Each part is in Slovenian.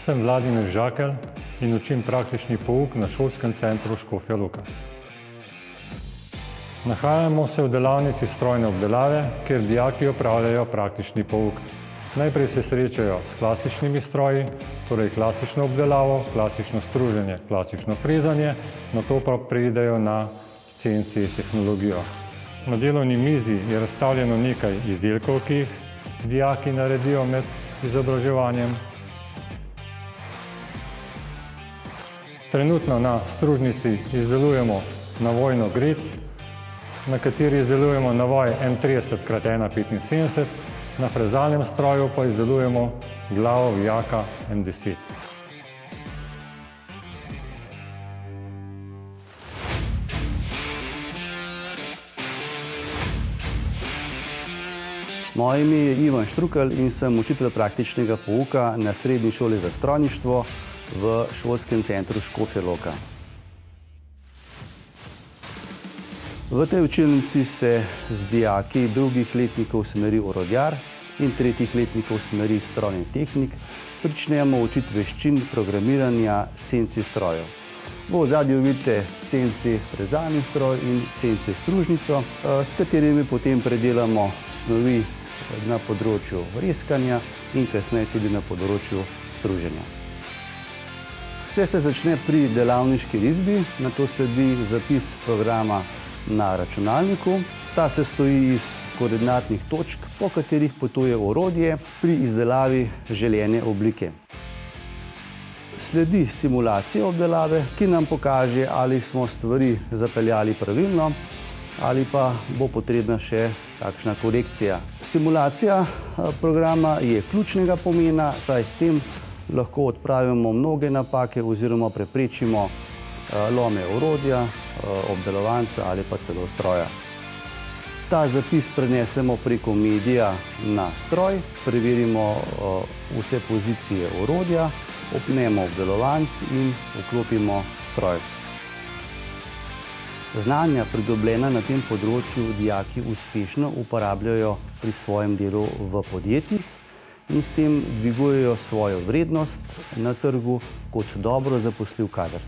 Sem Vladimir Žakelj in učim praktični pouk na šolskem centru Škofja Luka. Nahajamo se v delavnici strojne obdelave, kjer dijaki opravljajo praktični pouk. Najprej se srečajo s klasičnimi stroji, torej klasično obdelavo, klasično struženje, klasično frezanje, na to pa pridejo na CNC tehnologijo. Na delovni mizi je razstavljeno nekaj izdelkov, ki jih dijaki naredijo med izobraževanjem. Trenutno na stružnici izdelujemo navojno grid, na kateri izdelujemo navoj M30x1,75, na frezalnem stroju pa izdelujemo glavo vijaka M10. Moje ime je Ivan Štrukelj in sem učitelj praktičnega pouka na Srednji šoli za strojništvo v šolskem centru Škofja Loka. V tej učilnici se z dijaki drugih letnikov smeri orodjar in tretjih letnikov smeri strojni tehnik pričnemo učiti veščin programiranja CNC strojev. V ozadju vidite CNC frezalni stroj in CNC stružnico, s katerimi potem predelamo snovi na področju vreskanja in kasneje tudi na področju struženja. Vse se začne pri delavniški risbi, na to sledi zapis programa na računalniku. Ta se stoji iz koordinatnih točk, po katerih potuje orodje pri izdelavi željene oblike. Sledi simulacija obdelave, ki nam pokaže, ali smo stvari zapeljali pravilno ali pa bo potrebna še kakšna korekcija. Simulacija programa je ključnega pomena, saj s tem lahko odpravimo mnoge napake oziroma preprečimo lome orodja, obdelovanca ali pa celo stroja. Ta zapis prenesemo preko medija na stroj, preverimo vse pozicije orodja, opnemo obdelovanc in vklopimo stroj. Znanja, pridobljena na tem področju, dijaki uspešno uporabljajo pri svojem delu v podjetjih in s tem dvigujejo svojo vrednost na trgu kot dobro zaposljiv kader.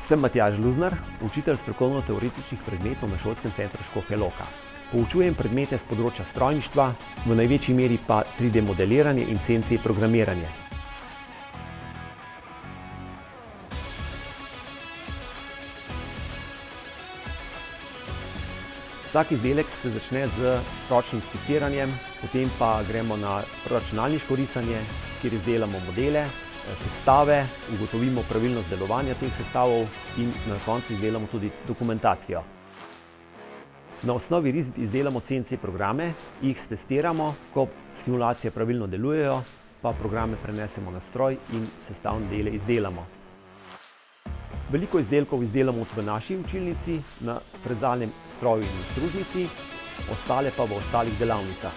Sem Matjaž Luznar, učitelj strokovno-teoretičnih predmetov na šolskem centru Škofja Loka. Poučujem predmete s področja strojništva, v največji meri pa 3D modeliranje in CNC programiranje. Vsak izdelek se začne z ročnim skiciranjem, potem pa gremo na računalniško risanje, kjer izdelamo modele, sestave, ugotovimo pravilnost delovanja teh sestavov in na koncu izdelamo tudi dokumentacijo. Na osnovi risb izdelamo CNC programe, jih stestiramo, ko simulacije pravilno delujejo, pa programe prenesemo na stroj in sestavne dele izdelamo. Veliko izdelkov izdelamo v naši učilnici, na frezalnem stroju in stružnici, ostale pa v ostalih delavnicah.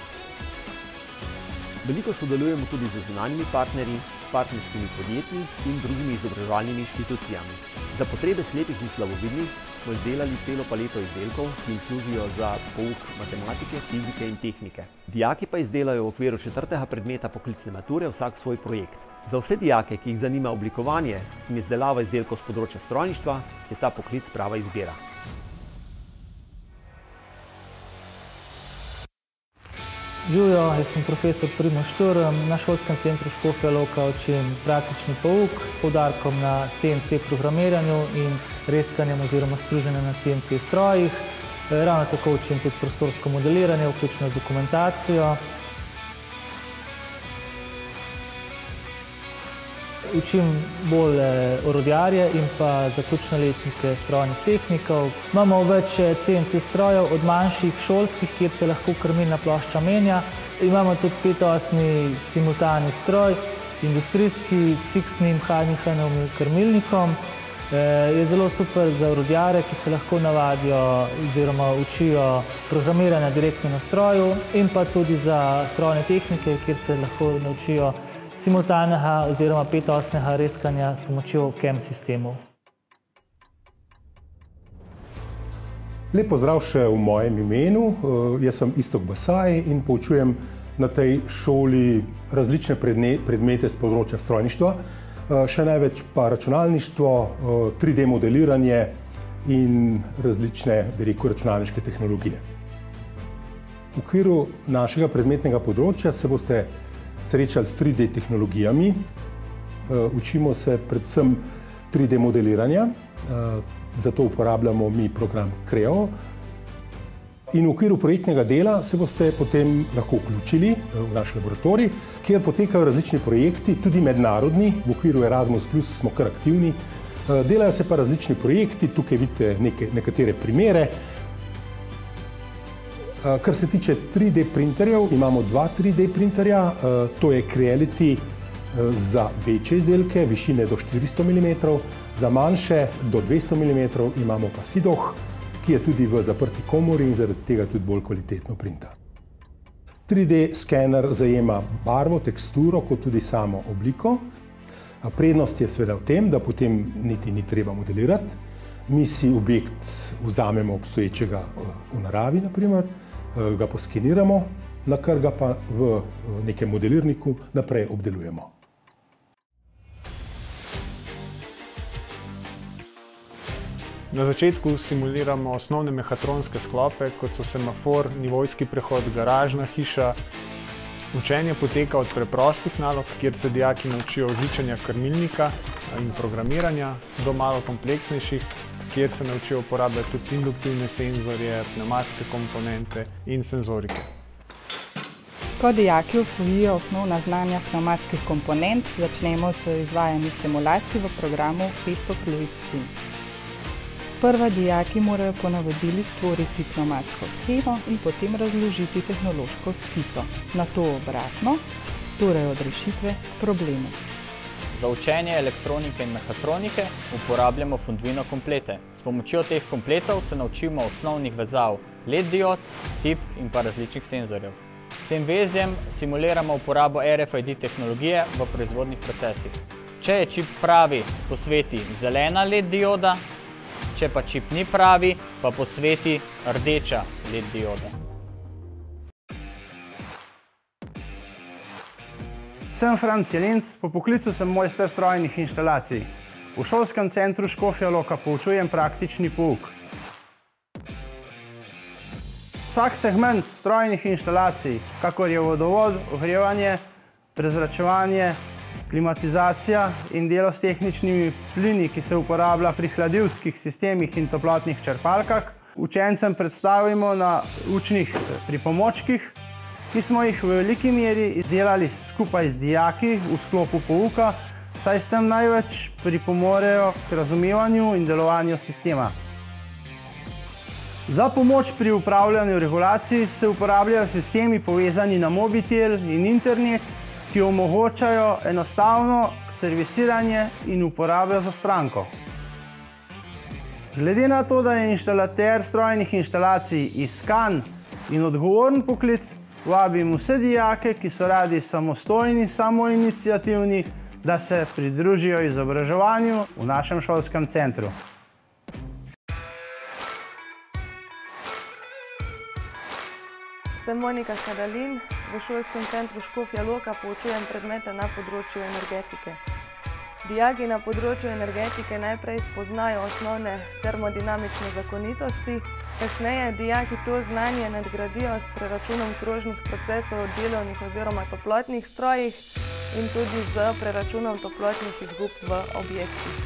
Veliko sodelujemo tudi z zunanjimi partnerji, partnerskimi podjetji in drugimi izobraževalnimi inštitucijami. Za potrebe slepih in slabovidnih smo izdelali celo paleto izdelkov, ki jim služijo za pouk matematike, fizike in tehnike. Dijaki pa izdelajo v okviru četrtega predmeta poklicne mature vsak svoj projekt. Za vse dijake, ki jih zanima oblikovanje in izdelava izdelkov s področja strojništva, je ta poklic prava izbira. Živjo, jaz sem profesor Primož Šturm, na šolskem centru Škofja Loka učim praktični pouk s poudarkom na CNC programiranju in reskanjem oziroma struženjem na CNC strojih. Ravno tako učim tudi prostorsko modeliranje, vključno z dokumentacijo. Učim bolj orodjarje in pa zaključne letnike strojnih tehnikov. Imamo več CNC strojev, od manjših šolskih, kjer se lahko krmilna plošča menja. Imamo tudi petosni simultani stroj, industrijski s fiksnim Heinichenovim krmilnikom. Je zelo super za orodjarje, ki se lahko navadijo oziroma učijo programiranja direktno na stroju, in pa tudi za strojne tehnike, kjer se lahko naučijo simultanega oziroma petosnega reskanja s pomočjo CAM sistemov. Lepo zdrav še v mojem imenu. Eh, jaz sem Istok Basaj in poučujem na tej šoli različne predmete z področja strojništva, eh, še največ pa računalništvo, 3D eh, modeliranje in različne, bi rekel, računalniške tehnologije. V okviru našega predmetnega področja se boste srečali s 3D tehnologijami. Učimo se predvsem 3D modeliranja, zato uporabljamo mi program Creo. In v okviru projektnega dela se boste potem lahko vključili eh, v naš laboratorij, kjer potekajo različni projekti, tudi mednarodni, v okviru Erasmus Plus smo kar aktivni. Eh, delajo se pa različni projekti, tukaj vidite nekatere primere. Eh, kar se tiče 3D printerjev, imamo dva 3D printerja, to je Creality za večje izdelke, višine do 400 mm, Za manjše, do 200 mm, imamo pa Sidoh, ki je tudi v zaprti komori in zaradi tega tudi bolj kvalitetno printa. 3D skener zajema barvo, teksturo, kot tudi samo obliko. Prednost je seveda v tem, da potem niti ni treba modelirati. Mi si objekt vzamemo obstoječega eh, v naravi, naprimer, eh, ga poskeniramo, na kar ga pa v nekem modelirniku naprej obdelujemo. Na začetku simuliramo osnovne mehatronske sklope, kot so semafor, nivojski prehod, garažna hiša. Učenje poteka od preprostih nalog, kjer se dijaki naučijo žičanja krmilnika in programiranja, do malo kompleksnejših, kjer se naučijo uporabljati tudi induktivne senzorje, pneumatske komponente in senzorike. Ko dijaki osvojijo osnovna znanja pneumatskih komponent, začnemo s izvajanjem simulacij v programu Christoph-Louis Sim. Sprva dijaki morajo po navodilih tvoriti pneumatsko schemo in potem razložiti tehnološko skico. Na to obratno, torej od rešitve k problemu. Za učenje elektronike in mehatronike uporabljamo Funduino komplete. S pomočjo teh kompletov se naučimo osnovnih vezav LED diod, tipk in pa različnih senzorjev. S tem vezjem simuliramo uporabo RFID tehnologije v proizvodnih procesih. Če je čip pravi, posveti zelena LED dioda, če pa čip ni pravi, pa posveti rdeča LED dioda. Sem Franc Jelenc, po poklicu sem mojster strojnih inštalacij. V šolskem centru Škofja Loka poučujem praktični pouk. Vsak segment strojnih inštalacij, kakor je vodovod, ogrevanje, prezračevanje, klimatizacija in delo s tehničnimi plini, ki se uporablja pri hladilskih sistemih in toplotnih črpalkah, učencem predstavimo na učnih pripomočkih, ki smo jih v veliki meri izdelali skupaj z dijaki v sklopu pouka, saj s tem največ pripomorejo k razumevanju in delovanju sistema. Za pomoč pri upravljanju regulacij se uporabljajo sistemi povezani na mobitel in internet, ki omogočajo enostavno servisiranje in uporabo za stranko. Glede na to, da je inštalater strojnih inštalacij iskan in odgovoren poklic, vabim vse dijake, ki so radi samostojni, samoinicijativni, da se pridružijo izobraževanju v našem šolskem centru. Sem Monika Kadalin, v šolskem centru Škofja Loka poučujem predmete na področju energetike. Dijaki na področju energetike najprej spoznajo osnovne termodinamične zakonitosti, kasneje dijaki to znanje nadgradijo s preračunom krožnih procesov v delovnih oziroma toplotnih strojih in tudi z preračunom toplotnih izgub v objektih.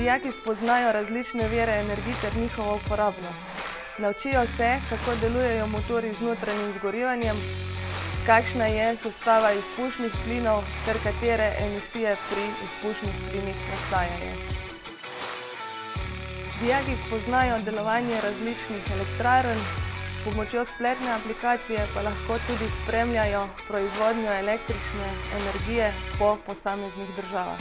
Dijaki spoznajo različne vere energije ter njihovo uporabnost. Naučijo se, kako delujejo motori z notranjim zgorevanjem, kakšna je sestava izpušnih plinov ter katere emisije pri izpušnih plinih nastajajo. Dijaki spoznajo delovanje različnih elektrarn, s pomočjo spletne aplikacije pa lahko tudi spremljajo proizvodnjo električne energije po posameznih državah.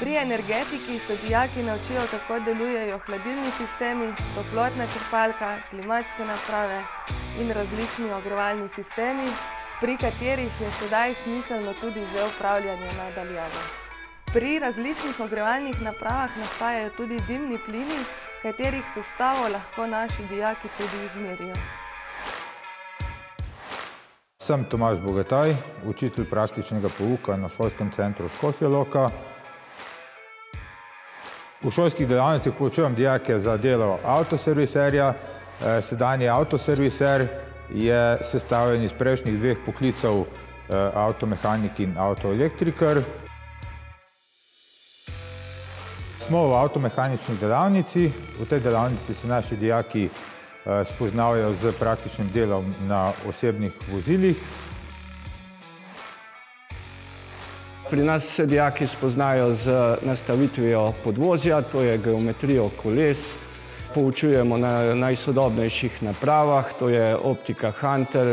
Pri energetiki se dijaki naučijo, kako delujejo hladilni sistemi, toplotna črpalka, klimatske naprave in različni ogrevalni sistemi, pri katerih je sedaj smiselno tudi že upravljanje nadaljavo. Pri različnih ogrevalnih napravah nastajajo tudi dimni plini, katerih sestavo lahko naši dijaki tudi izmerijo. Sem Tomaž Bogataj, učitelj praktičnega pouka na šolskem centru Škofja Loka. V šolskih delavnicah poučujem dijake za delo avtoserviserja. Sedanji avtoserviser je sestavljen iz prejšnjih dveh poklicov avtomehanik in avtoelektrikar. Smo v avtomehanični delavnici. V tej delavnici se naši dijaki spoznavajo s praktičnim delom na osebnih vozilih. Pri nas se dijaki spoznajo z nastavitvijo podvozja, to je geometrijo koles. Poučujemo na najsodobnejših napravah, to je optika Hunter,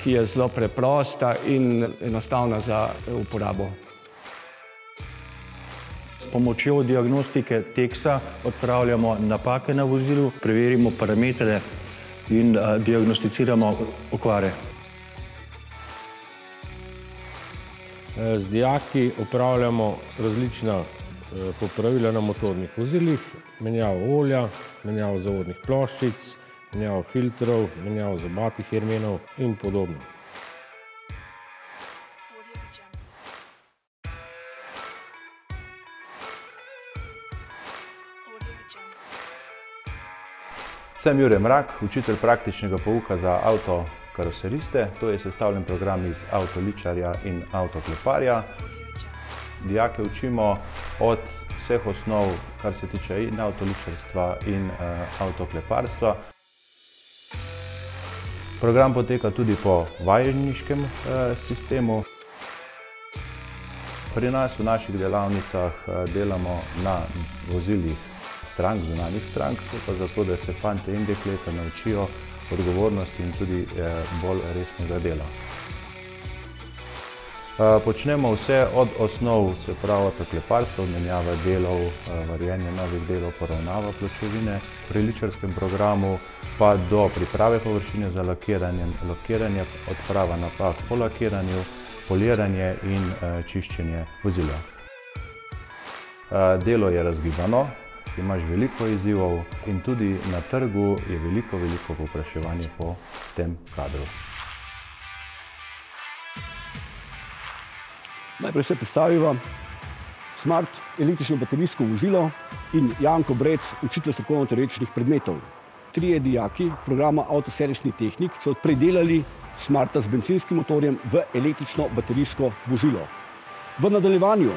ki je zelo preprosta in enostavna za uporabo. S pomočjo diagnostike teksa odpravljamo napake na vozilu, preverimo parametre in diagnosticiramo okvare. Z dijaki opravljamo različna popravila na motornih vozilih, menjavo olja, menjavo zavornih ploščic, menjavo filtrov, menjavo zobatih jermenov in podobno. Sem Jure Mrak, učitelj praktičnega pouka za avtokaroseriste. To je sestavljen program iz avtoličarja in avtokleparja. Dijake učimo od vseh osnov, kar se tiče in avtoličarstva in avtokleparstva. Program poteka tudi po vajeniškem sistemu. Pri nas v naših delavnicah delamo na vozilih strank, zunanjih strank, to pa zato, da se fantje in dekleta naučijo odgovornosti in tudi bolj resnega dela. Počnemo vse od osnov, se pravi avtokleparstva, menjava delov, varenje novih delov, poravnava pločevine. Pri ličarskem programu pa do priprave površine za lakiranje, lakiranje, odprava napak po lakiranju, poliranje in čiščenje vozila. Delo je razgibano, imaš veliko izzivov in tudi na trgu je veliko, veliko povpraševanje po tem kadru. Najprej se predstaviva. Smart električno baterijsko vozilo in Janko Brec, učitelj strokovno-teoretičnih predmetov. Trije dijaki programa avtoservisni tehnik so predelali Smarta z bencinskim motorjem v električno baterijsko vozilo. V nadaljevanju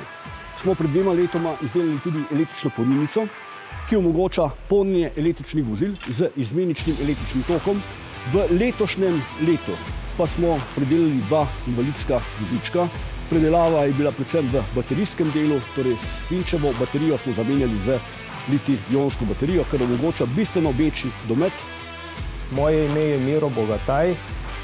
smo pred dvema letoma izdelali tudi električno polnilnico, ki omogoča polnjenje električnih vozil z izmeničnim električnim tokom. V letošnjem letu pa smo predelali dva invalidska vozička. Predelava je bila predvsem v baterijskem delu, torej svinčevo baterijo smo zamenjali z litij-ionsko baterijo, kar omogoča bistveno večji domet. Moje ime je Miro Bogataj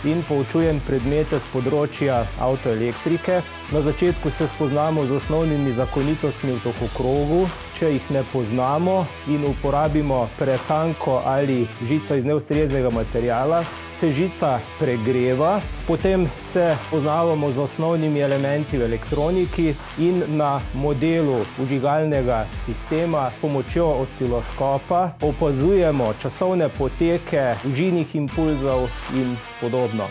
in poučujem predmete s področja avtoelektrike. Na začetku se spoznamo z osnovnimi zakonitostmi v tokokrogu. Če jih ne poznamo in uporabimo pretanko ali žico iz neustreznega materiala, se žica pregreva, potem se spoznavamo z osnovnimi elementi v elektroniki in na modelu vžigalnega sistema s pomočjo osciloskopa opazujemo časovne poteke vžinjih impulzov in podobno.